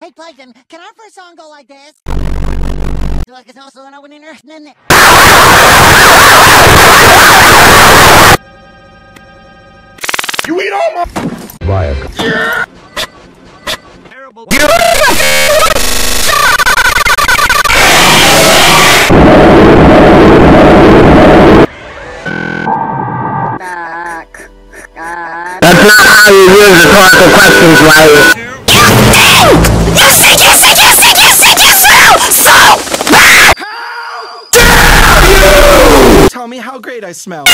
Hey, Plankton, can our first song go like this? Like it's also an opening in You eat all my. Terrible. That's not how you use rhetorical questions, right? Tell me how great I smell.